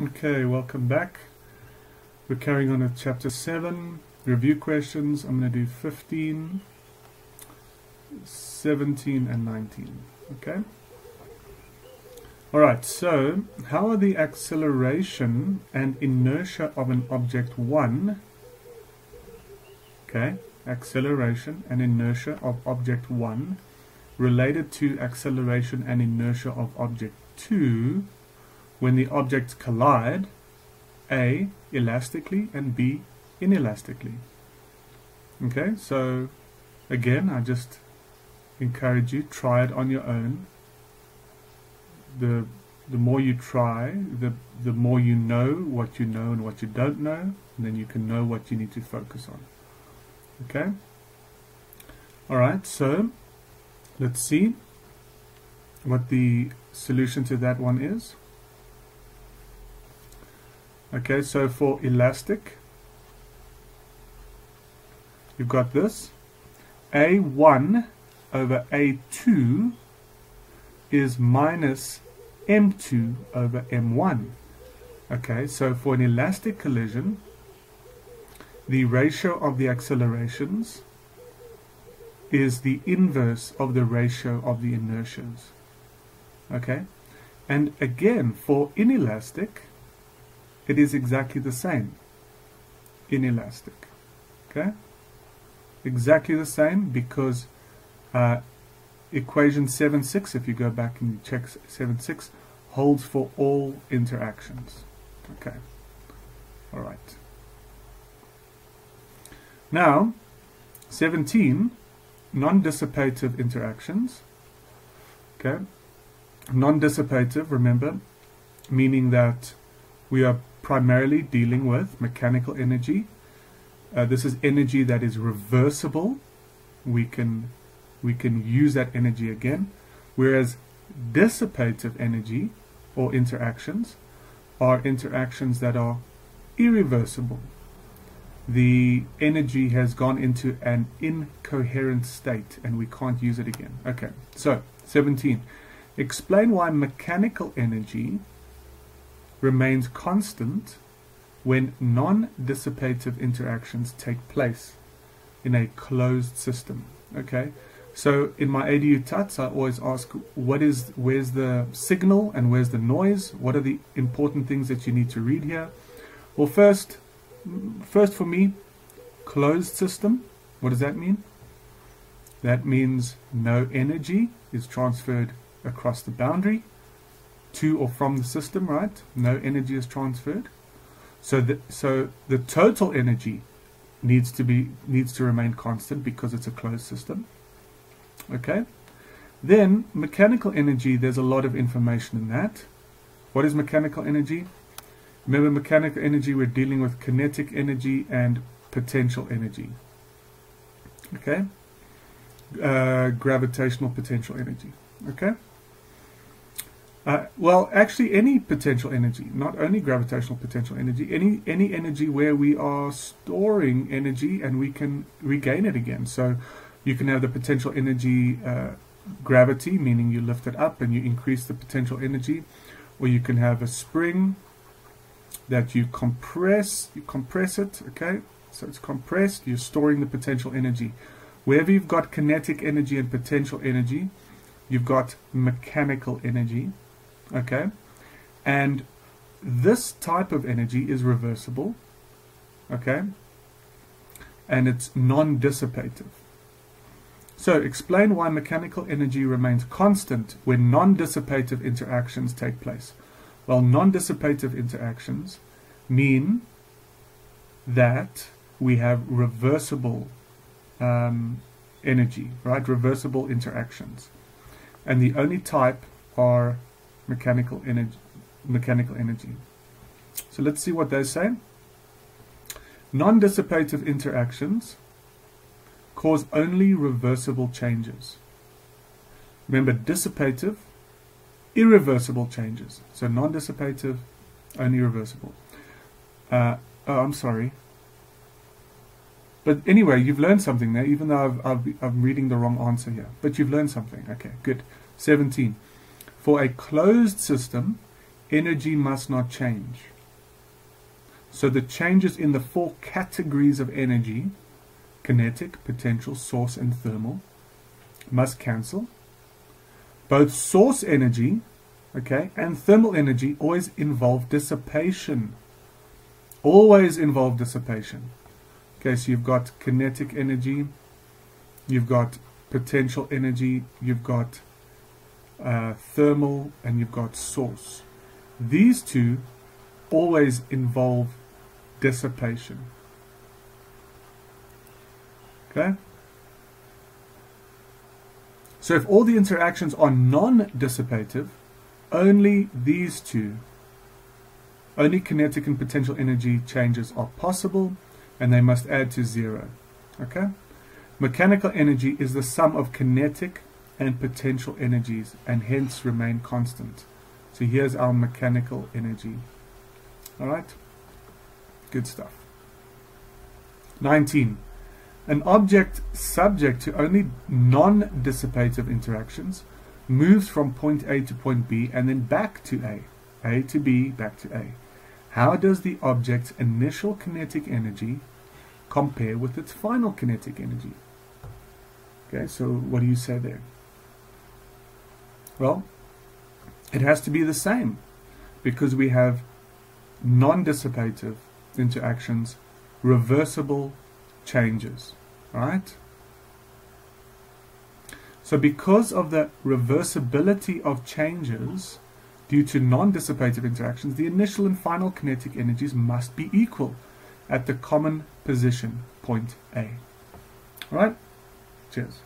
Okay, welcome back. We're carrying on with chapter 7, review questions. I'm going to do 15, 17, and 19. Okay? Alright, so how are the acceleration and inertia of an object 1, okay, acceleration and inertia of object 1 related to acceleration and inertia of object 2 when the objects collide, A, elastically, and B, inelastically. Okay, so again, I just encourage you, try it on your own. The, the more you try, the, the more you know what you know and what you don't know, and then you can know what you need to focus on. Okay? Alright, so let's see what the solution to that one is. Okay, so for elastic, you've got this. A1 over A2 is minus M2 over M1. Okay, so for an elastic collision, the ratio of the accelerations is the inverse of the ratio of the inertias. Okay, and again, for inelastic, it is exactly the same inelastic. Okay? Exactly the same because uh, equation 7.6, if you go back and you check 7 6 holds for all interactions. Okay. All right. Now, 17, non-dissipative interactions. Okay. Non-dissipative, remember, meaning that we are primarily dealing with mechanical energy. Uh, this is energy that is reversible. We can we can use that energy again. Whereas dissipative energy or interactions are interactions that are irreversible. The energy has gone into an incoherent state and we can't use it again. Okay, so 17. Explain why mechanical energy remains constant when non-dissipative interactions take place in a closed system. Okay, so in my ADU TUTS, I always ask, what is, where's the signal and where's the noise? What are the important things that you need to read here? Well, first, first for me, closed system. What does that mean? That means no energy is transferred across the boundary to or from the system, right? No energy is transferred. So the, so the total energy needs to be needs to remain constant because it's a closed system. Okay? Then mechanical energy, there's a lot of information in that. What is mechanical energy? Remember mechanical energy, we're dealing with kinetic energy and potential energy. Okay? Uh, gravitational potential energy. Okay? Uh, well, actually, any potential energy, not only gravitational potential energy, any any energy where we are storing energy and we can regain it again. So, you can have the potential energy uh, gravity, meaning you lift it up and you increase the potential energy, or you can have a spring that you compress, you compress it. Okay, so it's compressed. You're storing the potential energy. Wherever you've got kinetic energy and potential energy, you've got mechanical energy okay? And this type of energy is reversible. Okay? And it's non-dissipative. So explain why mechanical energy remains constant when non-dissipative interactions take place. Well non-dissipative interactions mean that we have reversible um, energy right? Reversible interactions. And the only type are mechanical energy mechanical energy. So let's see what they say. Non-dissipative interactions cause only reversible changes. Remember, dissipative, irreversible changes. So non-dissipative, only reversible. Uh, oh, I'm sorry. But anyway, you've learned something there, even though I've, I'm reading the wrong answer here. But you've learned something. Okay, good. 17. For a closed system, energy must not change. So the changes in the four categories of energy, kinetic, potential, source, and thermal, must cancel. Both source energy, okay, and thermal energy always involve dissipation. Always involve dissipation. Okay, so you've got kinetic energy, you've got potential energy, you've got uh, thermal, and you've got source. These two always involve dissipation. Okay? So if all the interactions are non-dissipative, only these two, only kinetic and potential energy changes are possible, and they must add to zero. Okay? Mechanical energy is the sum of kinetic and potential energies, and hence remain constant. So here's our mechanical energy. Alright? Good stuff. 19. An object subject to only non-dissipative interactions moves from point A to point B and then back to A. A to B, back to A. How does the object's initial kinetic energy compare with its final kinetic energy? Okay, so what do you say there? Well, it has to be the same because we have non-dissipative interactions, reversible changes. Right? So because of the reversibility of changes due to non-dissipative interactions, the initial and final kinetic energies must be equal at the common position, point A. All right? Cheers.